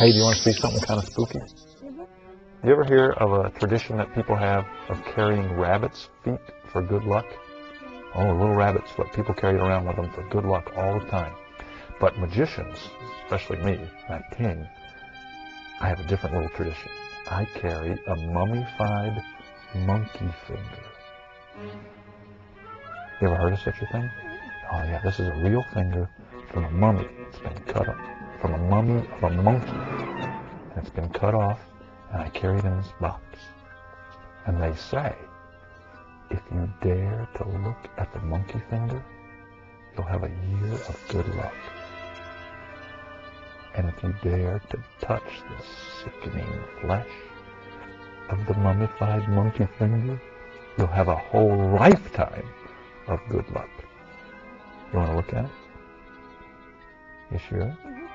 Hey, do you want to see something kind of spooky? Mhm. You ever hear of a tradition that people have of carrying rabbits' feet for good luck? Oh, little rabbits, what people carry around with them for good luck all the time. But magicians, especially me, Mac King, I have a different little tradition. I carry a mummified monkey finger. You ever heard of such a thing? Oh yeah, this is a real finger from a mummy. It's been cut off from a mummy of a monkey. It's been cut off, and I carry it in this box. And they say, if you dare to look at the monkey finger, you'll have a year of good luck. And if you dare to touch the sickening flesh of the mummified monkey finger, you'll have a whole lifetime of good luck. You want to look at it? You sure? Mhm.